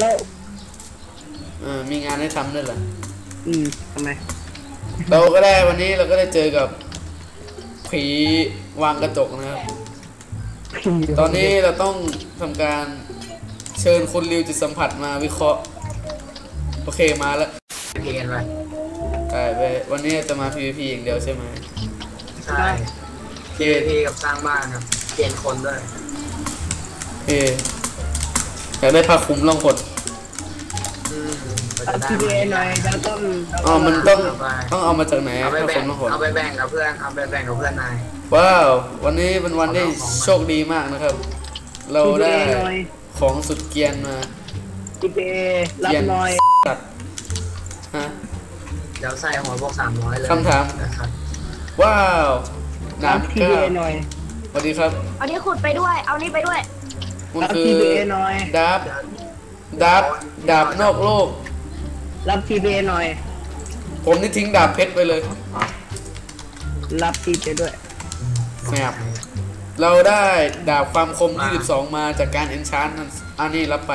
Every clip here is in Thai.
แล้ว เออมีงานให้ทำด้วยเหรออืมทำไม เราก็ได้วันนี้เราก็ได้เจอกับผีวางกระจกนะครับ ตอนนี้เราต้องทำการเชิญคุณริวจิตสัมผัสมาวิเคราะห์ โอเคมาแล้วเพลงไปไปไปวันนี้จะมา PVP อย่างเดียวใช่ไหมใช่โอเค PVP กับสร้างบ้านครับ เปลี่ยนคนด้วย โอเคอยากได้ผ้าคลุมล่องหนอืมก็เอาจะได้ทีไหมวีหน่อยเราต้องอ๋อมันต้องเอาไปต้องเอามาจากไหนเอาไปผ้าคแบ่ลุงมล่องหนเอาไปแบ่งกับเพื่อนเอาไปแบ่งกับเพื่อนนายว้าววันนี้เป็นวันที่โชคดีมากนะครับ เราได้ทีวีหน่อยของสุดเกรียนมาทีวีรับหน่อยตัดฮะ เดี๋ยวใส่หัวพวกสามร้อยเลยคำถาม นะครับว้าวหนารับมทีเก้าวีหน่อย สวัสดีครับ เอานี้ขุดไปด้วย เอานี้ไปด้วย มันรับคือทีวีหน่อยดาบดาบดาบนอกโลก รับทีวีหน่อย ผมนี่ทิ้งดาบเพชรไปเลยรับทีวีด้วยแมบเราได้ดาบความคม 22 มาจากการเอนชานอันนี้รับไป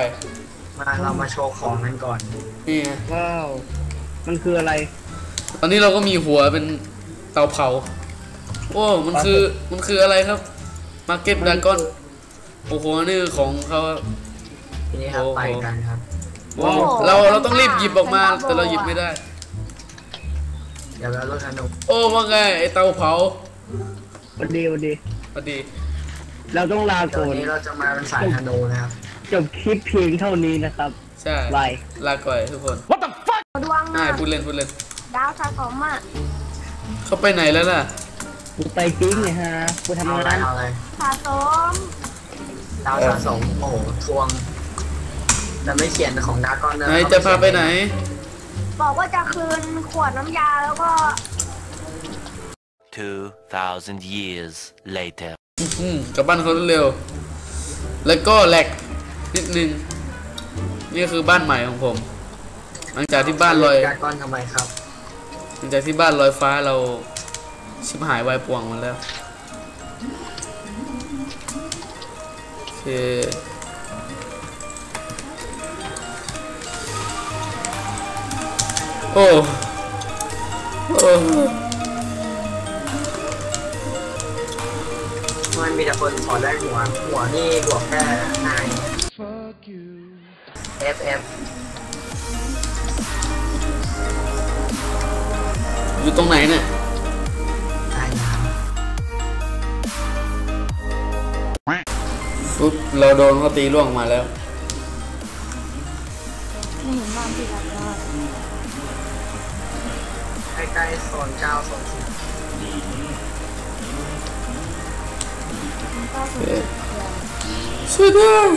มาเรามาโชว์ของกันก่อน นี่ไงว้าว มันคืออะไร ตอนนี้เราก็มีหัวเป็นเตาเผา โอ้ มันคือ มันคืออะไรครับ มาเก็ตดากอน โอ้โหนี่คือของเขาทีนี้ครับโอ้โห ไปกันครับ ว้าวเราเราต้องรีบหยิบออกมาแต่เราหยิบไม่ได้ เดี๋ยวเราลดธนูโอ้ว่าไงไอเตาเผาวันดีวันดี พอดี เราต้องลาเดี๋ยวก่อนนี้เราจะมาเป็นสายธนูนะครับ จบคลิปเพียงเท่านี้นะครับ ใช่บาย ลาก่อยทุกคนดวงอ่าอะพูดเล่นพูดเล่นดาวสะสมอะเขาไปไหนแล้วล่ะ กูไปปิ้งเนี่ยฮะกูเอาทำอะไรงานเอาอะไรสะสม ดาวสะสมโอ้โหทวง แต่ไม่เขียนของดากอนเนอไหนจะพาไปไหน บอกว่าจะคืนขวดน้ำยาแล้วก็ 2,000 years later. อืมกลับบ้านเขาเร็ว แล้วก็แหลกนิดนึง นี่คือบ้านใหม่ของผม หลังจากที่บ้านลอยดากอนทำไมครับ หลังจากที่บ้านลอยฟ้าเราชิบหายวายป่วงหมันแล้ว เคโอ้โอ้มันมีแต่คนขอได้หัว หัวนี่บวกแค่นาย F F อยู่ตรงไหนเนี่ย ฟุ๊บเราโดนเขาตีล่วงมาแล้วไม่เห็นบ้านที่รับยอดใกล้ๆโซนเก้าโซนสิบก็โอคือเคช่วยด้วย